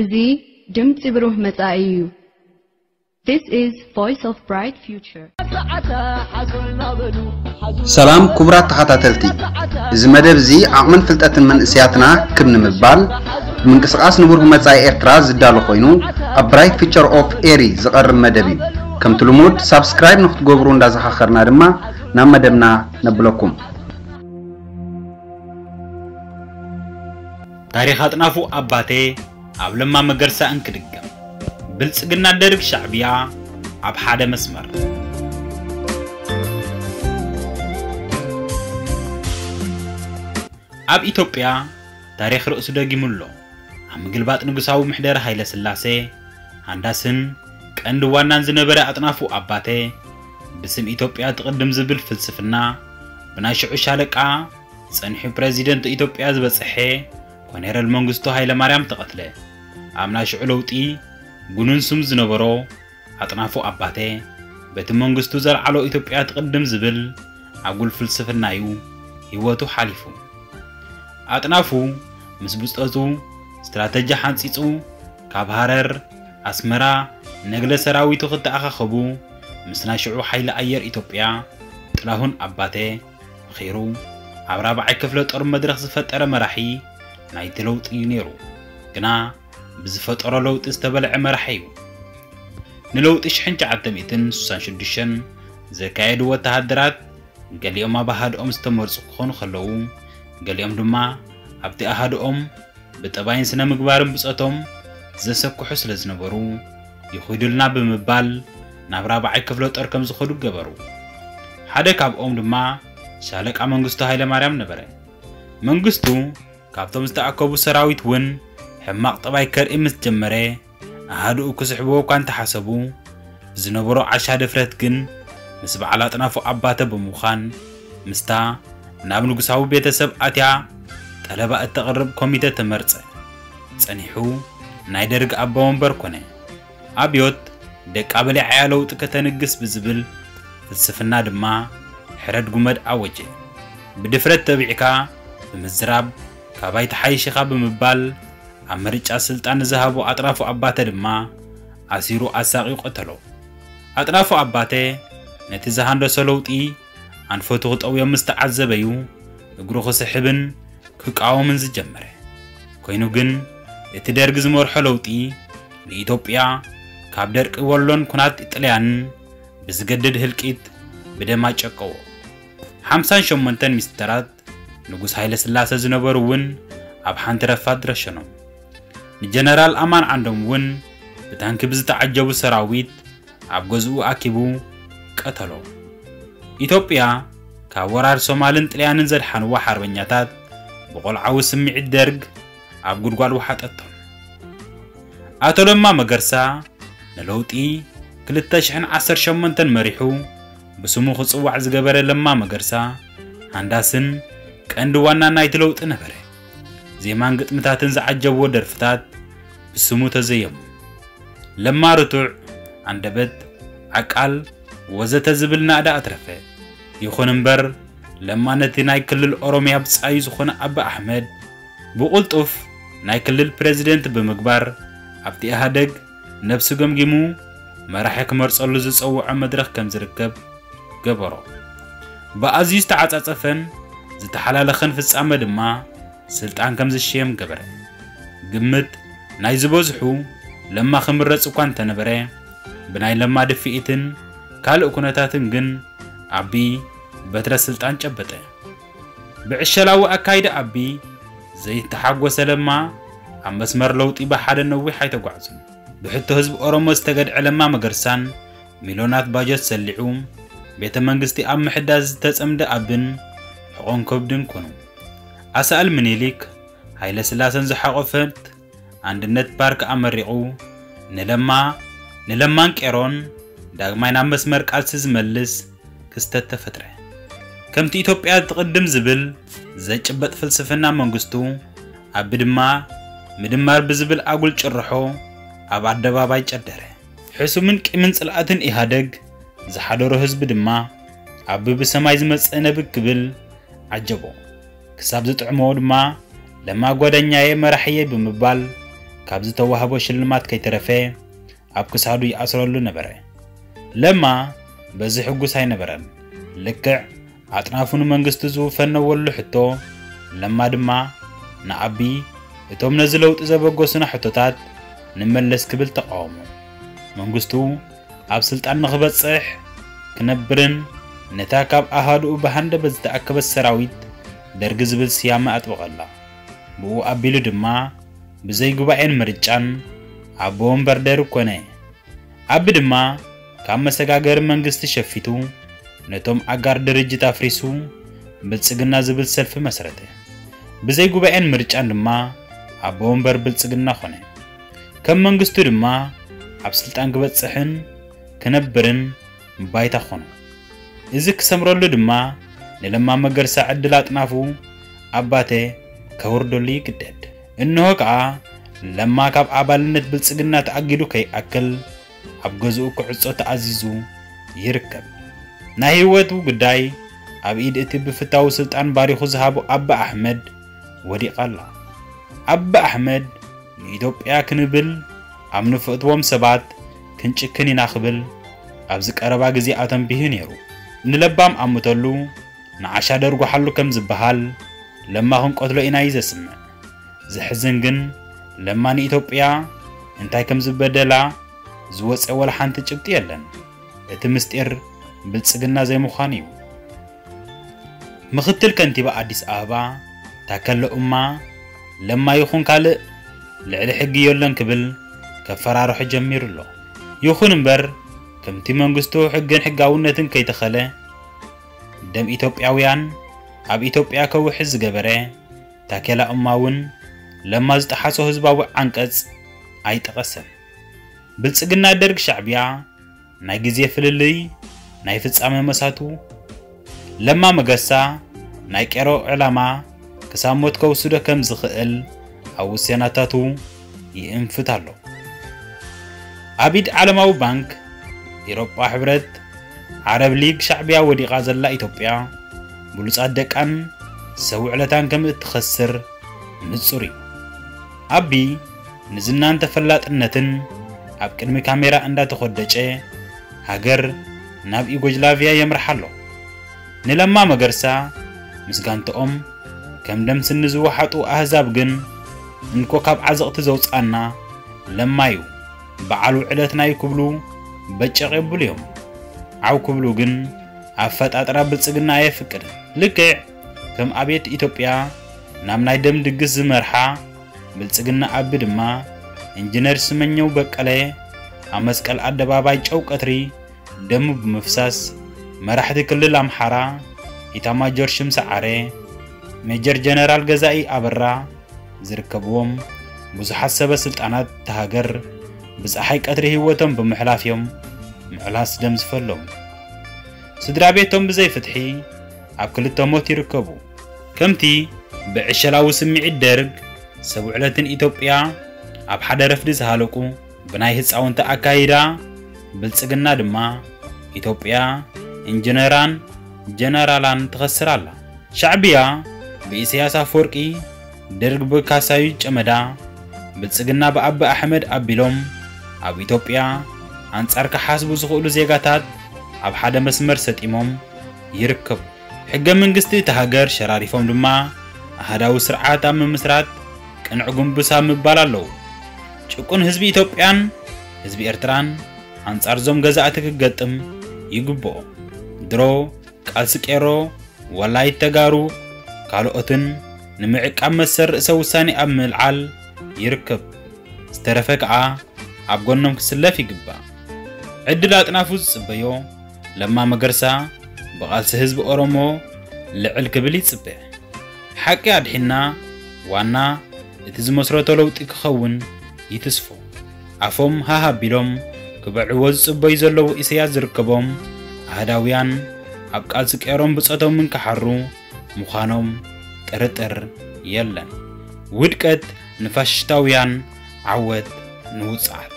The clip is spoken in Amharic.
እዚ ድምፂ ብሩህ መጻኢ እዩ። This is Voice of Bright Future. ሰላም ክቡራት ተኸታተልቲ እዚ መደብ እዚ ዓቕምን ፍልጠትን መንእስያትና ክብ ንምባል ብምንቅስቓስ ንብሩህ መጻኢ ኤርትራ ዝዳሎ ኮይኑ ኣብ Bright Future of Eri ዝቐርብ መደብ እዩ። ከምቲ ልሙድ subscribe ንክትገብሩ እንዳዘኻኸርና ድማ ናብ መደብና ነብለኩም። ታሪክ ኣጥናፉ ኣባቴ ኣብ ለማ መገርሳ እንክድገም። ብልጽግና ደርግ ሻዕብያ ኣብ ሓደ መስመር። ኣብ ኢትዮጵያ ታሪክ ርእሱ ደጊሙሎ። ኣብ ምግልባጥ ንጉሳዊ ምሕደረ ሃይለ ሥላሴ ሃንዳስን ቀንዲ ዋናን ዝነበረ ኣጥናፉ ኣባቴ ብስም ኢትዮጵያ ትቕድም ዝብል ፍልስፍና ብናይ ሽዑ ሻለቃ ጸኒሑ ፕሬዚደንት ኢትዮጵያ ዝበጽሐ ኮነረል መንግስቱ ሃይለማርያም ተቐትለ ኣብ ለውጢ ጉኑን ስም ዝነበሮ ኣጥናፉ ኣባቴ በቲ መንግስቱ ዘለዓሎ ኢትዮጵያ ትቕድም ዝብል ኣጉል ፍልስፍና እዩ ህይወቱ ሓሊፉ። ኣጥናፉ ምስ ብፀቱ ስትራተጂ ሓንፂፁ ካብ ሃረር ኣስመራ ነግለ ሰራዊቱ ክተኣኻኸቡ ምስ ናይ ሽዑ ሓይሊ ኣየር ኢትዮጵያ ጥላሁን ኣባቴ ኺሩ ኣብ ራብዓይ ክፍለ ጦር መድረኽ ዝፈጠረ መራሒ ናይቲ ለውጢ ነይሩ። ግና ብዝፈጠሮ ለውጢ ዝተበልዐ መራሒ እዩ። ንለውጢ 1966 ዘካየዱ ወተሃደራት ገሊኦም ኣብ ኣሃድኦም ዝተመርፁ ክኾኑ ከለዉ ገሊኦም ድማ ኣብቲ ኣሃድኦም ብጠባይን ስነ ምግባርን ብፀቶም ዘሰክሑ ስለ ዝነበሩ ይኹዱልና ብምባል ናብ ራብዓይ ክፍለ ጦር ከም ዝኸዱ ገበሩ። ሓደ ካብኦም ድማ ሻለቃ መንግስቱ ሃይለማርያም ነበረ። መንግስቱ ካብቶም ዝተኣከቡ ሰራዊት እውን ሕማቕ ጠባይ ከርኢ ምስ ጀመረ ኣሃድኡ ክስሕብዎ እኳ እንተሓሰቡ ብዝነበሮ ዓሻ ድፍረት ግን ምስ በዓል ኣጥናፉ ኣባተ ብምዃን ምስታ ናብ ንጉሳዊ ቤተሰብ ኣትያ ጠለባ እተቕርብ ኮሚተ ተመርፀ ጸኒሑ ናይ ደርጊ ኣባ ወንበር ኮነ። ኣብዮት ደቂ በሊዓያ ለውጢ ከተንግስ ብዝብል ፍልስፍና ድማ ሕረድ ጉመድ ኣወጀ። ብድፍረት ተቢዕካ ብምዝራብ ካባይ ተሓይሽኻ ብምባል ኣብ ምርጫ ስልጣን ዝሃቦ ኣጥናፉ ኣባተ ድማ ኣሲሩ ኣሳቂው ቀተሎ ኣጥናፉ ኣባተ ነቲ ዝሃንደሶ ለውጢ ኣንፈቱ ክጠውዮም ምስ ተዓዘበዩ እግሩ ክስሕብን ክቃወምን ዝጀመረ። ኮይኑ ግን እቲ ደርጊ ዝመርሖ ለውጢ ንኢትዮጵያ ካብ ደርቂ ወሎን ኩናት ኢጣልያንን ብዝገድድ ህልቂት ብደማ ጨቀዎ 58 ሚኒስተራት ንጉስ ሃይለ ሥላሴ ዝነበሩ እውን ኣብ ሓንቲ ረፋድ ረሸኖም ንጀነራል ኣማን ዓንዶም እውን ብታንኪ ብዝተዓጀቡ ሰራዊት ኣብ ገዝኡ ኣኪቡ ቀተሎ። ኢትዮጵያ ካብ ወራር ሶማልን ጥልያንን ዘድሓንዋ ሓርበኛታት ብቆልዓዊ ስምዒት ደርግ ኣብ ጉድጓድ ወሓጠቶም ኣቶ ለማ መገርሳ ንለውጢ 2018 መሪሑ ብስሙ ክጽዋዕ ዝገበረ ለማ መገርሳ ሃንዳስን ቀንዲ ዋና ናይቲ ለውጢ ነበረ። ዜማን ግጥምታትን ዝዓጀብዎ ደርፍታት ብስሙ ተዘየሙ። ለማ ርቱዕ ኣንደበት ዓቃል ወዘተ ዝብል ናእዳ ኣትረፈ ይኹን እምበር ለማ ነቲ ናይ ክልል ኦሮምያ ብጻዩ ዝኾነ ኣባ ኣሕመድ ብቕልጡፍ ናይ ክልል ፕሬዚደንት ብምግባር ኣብቲ ኢህደግ ነብሲ ገምጊሙ መራሒ ክመርፀሉ ዝፀውዖ መድረኽ ከም ዝርከብ ገበሮ። ብኣዝዩ ዝተዓጻጸፈን ዝተሓላለኸን ፍጻመ ድማ ስልጣን ከም ዝሽየም ገበረ። ግምት ናይ ዝበዝሑ ለማ ክምረፅ እኳ እንተነበረ ብናይ ለማ ድፍኢትን ካልእ ኩነታትን ግን ኣቢ በትረ ስልጣን ጨበጠ። ብዕሸላዊ ኣካይደ ኣቢ ዘይተሓጐሰ ለማ ኣብ መስመር ለውጢ ብሓደ ነዊሕ ኣይተጓዕዙን። ብሕቶ ህዝቢ ኦሮሞ ዝተገድዐ ለማ መገርሳን ሚልዮናት ባጀት ሰሊዑ ቤተ መንግስቲ ኣብ ምሕዳስ ዝተጸምደ ኣብን ሕቖን ከብድን ኮኑ። ኣሰኣል ምኒሊክ ሃይለ ሥላሰን ዝሓቖፈት አንድነት ፓርክ ኣመሪቑ ንለማ ንለማን ቄሮን ዳግማይ ናብ መስመር ቃልሲ ዝመልስ ክስተት ተፈጥረ። ከምቲ ኢትዮጵያ ትቕድም ዝብል ዘጭበጥ ፍልስፍና መንግስቱ ኣቢ ድማ ምድማር ብዝብል ኣጉል ጭርሖ ኣብ ኣደባባይ ጨደረ። ሕሱምን ቂምን ጽልኣትን ኢሃደግ ዝሓደሮ ህዝቢ ድማ ኣቢ ብሰማይ ዝመጽእ ነብግ ክብል ዓጀቦ ክሳብ ዝጥዕሞ ድማ ለማ ጓደኛየ መራሕየ ብምባል ካብ ዝተዋህቦ ሽልማት ከይተረፈ ኣብ ክሳዱ ይኣስረሉ ነበረ። ለማ በዚ ሕጉስ ኣይነበረን። ልክዕ ኣጥናፉ ንመንግስቲ ዝውፈነወሉ ሕቶ ለማ ድማ ንኣቢ እቶም ነዚ ለውጢ ዘበገሱና ሕቶታት ንመለስ ክብል ተቃወሙ። መንግስቱ ኣብ ስልጣን ንኽበፅሕ ክነብርን ነታ ካብ ኣሃድኡ ብሃንደበት ዝተኣከበት ሰራዊት ደርጊ ዝብል ስያመ ኣጥበቐላ ብኡ ኣቢሉ ድማ ብዘይ ጉባኤን ምርጫን ኣቦ ወንበር ደርግ ኮነ ኣቢ ድማ ካብ መሰጋገሪ መንግስቲ ሸፊቱ ነቶም ኣጋር ድርጅት ኣፍሪሱ ብልፅግና ዝብል ሰልፊ መስረተ። ብዘይ ጉባኤን ምርጫን ድማ ኣቦ ወንበር ብልፅግና ኮነ ከም መንግስቱ ድማ ኣብ ስልጣን ክበፅሕን ክነብርን ባይታ ኮኑ እዚ ክሰምረሉ ድማ ንለማ መገርሳ ዕድል ኣጥናፉ ኣባቴ ከውርደሉ ይግደድ እንሆ ከዓ ለማ ካብ ኣባልነት ብልፅግና ተኣጊዱ ከይኣክል ኣብ ገዝኡ ክዕፆ ተኣዚዙ ይርከብ። ናይ ህይወቱ ጉዳይ ኣብ ኢድ እቲ ብፍታዊ ስልጣን ባሪኹ ዝሃቦ ኣባ ኣሕመድ ወዲቓላ ኣባ ኣሕመድ ንኢትዮጵያ ክንብል ኣብ ንፍእትዎም ሰባት ክንጭክን ኢና ክብል ኣብዚ ቀረባ ግዜ ኣተንቢሁ ነይሩ። ንለባም ኣምተሉ ንዓሻ ደርጓሓሉ ከም ዝበሃል ለማ ክንቆትሎ ኢና እዩ ዘስምዕ ዝሕዝን ግን ለማ ንኢትዮጵያ እንታይ ከም ዝበደላ ዝወፀ ወላ ሓንቲ ጭብጢ የለን? እቲ ምስጢር ብልፅግና ዘይምዃን እዩ። ምክትል ከንቲባ ኣዲስ ኣበባ ታከለ እማ ለማ ይኹን ካልእ ልዕሊ ሕጊ የሎን ክብል ከፈራርሑ ጀሚሩ ኣሎ። ይኹን እምበር ከምቲ መንግስቱ ሕግን ሕጋውነትን ከይተኸለ ደም ኢትዮጵያውያን ኣብ ኢትዮጵያ ከውሕዝ ዝገበረ ታኬላ እውን ለማ ዝጠሓሶ ህዝባዊ ዓንቀጽ ኣይጠቐሰን ብልፅግና ደርግ ሻዕብያ ናይ ግዜ ፍልልይ ናይ ፍጻመ መሳቱ ለማ መገርሳ ናይ ቄሮ ዕላማ ክሳብ ሞት ከውስዶ ከም ዝኽእል ኣብ ውሳናታቱ ይእንፍት ኣሎ። ኣብ ኢድ ዓለማዊ ባንክ ኤሮጳ ሕብረት ዓረብ ሊግ ሻዕብያ ወዲቓ ዘላ ኢትዮጵያ ብሉፃት ደቃን ሰውዕለታን ከም እትኸስር ንጹር እዩ ኣቢ ንዝናን ተፈላጥነትን ኣብ ቅድሚ ካሜራ እንዳተኾደጨ ሃገር ናብ ዩጎጅላቪያ የምርሓ ኣሎ። ንለማ መገርሳ ምስጋንቶኦም ከም ደም ስኒ ዝወሓጡ ኣህዛብ ግን እንኮ ካብ ዓዘቕቲ ዘውፃና ለማ እዩ። በዓሉ ዕለት ናይ ክብሉ በጨቕ የብሉ እዮም። ዓው ክብሉ ግን ኣብ ፈጣጥራ ብልፅግና ኣየፍቅድን ልክዕ ከም ኣብየት ኢትዮጵያ ናብ ናይ ደም ድግስ ዝመርሓ ብልፅግና ኣቢ ድማ ኢንጂነር ስመኘው በቀለ ኣብ መስቀል ኣደባባይ ጨው ቀትሪ ደሙ ብምፍሳስ መራሕቲ ክልል ኣምሓራ ኢታማጆር ሹም ሰዓረ ሜጀር ጀነራል ገዛኢ ኣበራ ዝርከብዎም ብዙሓት ሰበ ስልጣናት ተሃገር ብፀሓይ ቀትሪ ህይወቶም ብምሕላፍ እዮም። ምዕላስ ደም ዝፈሎም ስድራ ቤቶም ብዘይ ፍትሒ ኣብ ክልተ ሞት ይርከቡ። ከምቲ ብዕሸላዊ ስምዒት ደርግ ሰብ ውዕለትን ኢትዮጵያ ኣብ ሓደ ረፍዲ ዝሃለቁ ብናይ ህፃውንቲ ኣካይዳ ብልፅግና ድማ ኢትዮጵያ ኢንጂነራን ጀነራላን ትኸስር ኣላ። ሻዕብያ ብኢሳያስ ኣፈወርቂ ደርግ ብካሳዩ ጨመዳ ብልፅግና ብኣቢ ኣሕመድ ኣቢሎም ኣብ ኢትዮጵያ ኣንጻር ክሓስቡ ዝኽእሉ ዜጋታት ኣብ ሓደ መስመር ሰጢሞም ይርከቡ ሕገ መንግስቲ እቲ ሃገር ሸራሪፎም ድማ ኣህዳዊ ስርዓት ኣብ ምምስራት ቅንዕ ጉንብሳ ምባል ኣለዉ ጭቁን ህዝቢ ኢትዮጵያን ህዝቢ ኤርትራን ኣንጻር ዞም ገዛእቲ ክገጥም ይግብኦ። ድሮ ቃልሲ ቄሮ ወላይት ተጋሩ ካልኦትን ንምዕቃብ መሰር ርእሰ ውሳኔ ኣብ ምልዓል ይርከብ። ዝተረፈ ከዓ ኣብ ጎኖም ክስለፍ ይግባእ ዕድል ኣጥናፉ ዝፅበዮ ለማ መገርሳ ብቓልሲ ህዝቢ ኦሮሞ ልዕል ክብል ይፅበዕ ሓቂ ኣድሒና ዋና እቲ ዝመስረቶ ለውጢ ክኸውን ይትስፎ። ኣፎም ሃሃ ኣቢሎም ክበዕዎ ዝፅበዩ ዘለዉ ኢሳያስ ዝርከቦም ኣህዳውያን ኣብ ቃልሲ ቀሮም ብፀቶምን ክሓሩ ምዃኖም ጥርጥር የለን። ውድቀት ንፋሽስታውያን ዓወት ንውፅዓት